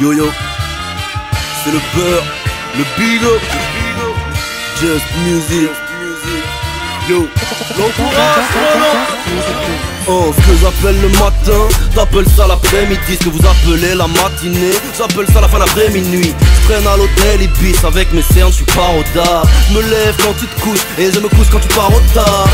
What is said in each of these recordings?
Yo yo, c'est le beurre, le bigo, just music. Yo, Oh, ce que j'appelle le matin, t'appelles ça l'après-midi Ce que vous appelez la matinée, j'appelle ça la fin d'après-minuit. Je traîne à l'hôtel Ibis avec mes cernes, je suis pas Je me lève quand tu te couches et je me couche quand tu pars au tard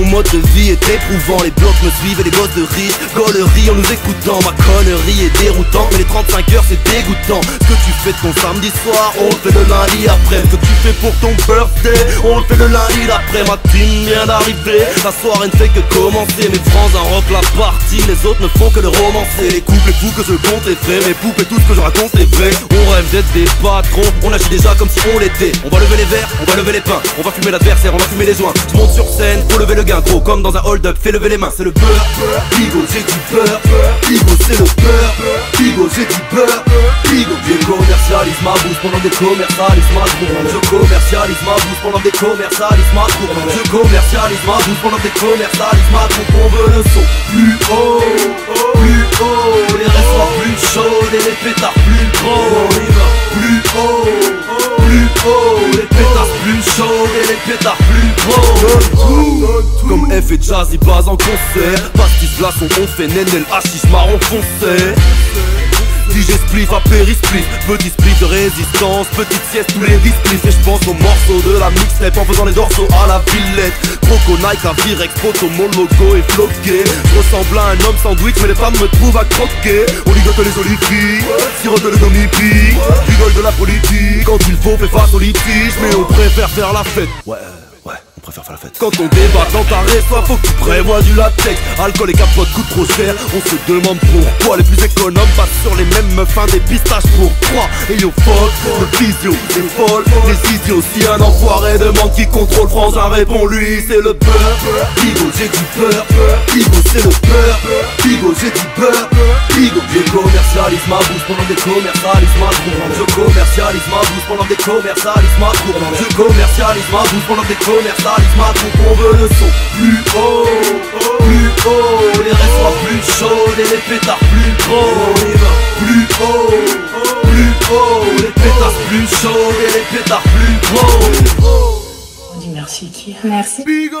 mon mode de vie est éprouvant, les blocs me suivent et les gosses de riz Gaulerie en nous écoutant, ma connerie est déroutante Mais les 35 heures c'est dégoûtant. Ce que tu fais de ton samedi soir, on le fait le lundi après. Ce que tu fais pour ton birthday, on le fait le lundi d'après. Ma team vient d'arriver, la soirée ne fait que commencer. Mes francs un rock la partie, les autres ne font que le romancer. Les couples et fous que je compte est vrai, mes poupes et tout ce que je raconte est vrai. On rêve d'être des patrons, on agit déjà comme si on l'était. On va lever les verres, on va lever les pains, on va fumer l'adversaire, on va fumer les joints Je monte sur scène, pour lever le comme dans un hold-up, fais lever les mains, c'est le beurre. Bigo, j'ai du beurre. Bigo, c'est le beurre. Bigo, j'ai du beurre. Bigo, je commercialise ma bouche pendant des commercialises ma Je commercialise ma bouche pendant des commercialises ma Je commercialise ma bouche pendant des commercialises ma On veut le son plus haut, plus haut. Les soient plus chauds et les pétards plus gros Plus haut, plus haut pétards plus chauds et les pétards plus gros. Comme F et Jazzy base en concert. Pastis glaçon on fait nénel hashish marron foncé. DJ spliff à périspliff Petit spliff de résistance Petite sieste tous les displiffs Et je pense aux morceaux de la mixtape En faisant les dorsaux à la villette. Croco Nike à Virex Photo mon logo est floqué Je ressemble à un homme sandwich Mais les femmes me trouvent à croquer. On ligote les oliviers Sirote le domipi De la politique. Quand il faut fait face au litige Mais on préfère faire la fête. Ouais Quand on débat dans ta réseau, faut que tu prévois du latex. Alcool et capote coûtent trop cher. On se demande pourquoi les plus économes passent sur les mêmes fins des pistaches pour trois. Et yo, fuck, le physio, c'est folle. Les idiots, si un enfoiré demande qui contrôle France, répond lui, c'est le beurre. Bigo, j'ai du beurre. Bigo, c'est le beurre. Bigo, j'ai du beurre. Bigo, je commercialise ma bouche pendant des commercialises ma. Je commercialise ma bouche pendant des commercialises ma. Je commercialise ma bouche pendant des commercialises ma troupe. On veut le son plus haut, plus haut. Les restes soient plus chauds et les pétards plus gros. Plus haut, plus haut. Les pétards plus chauds et les pétards plus gros. On dit merci qui Merci. Bigo.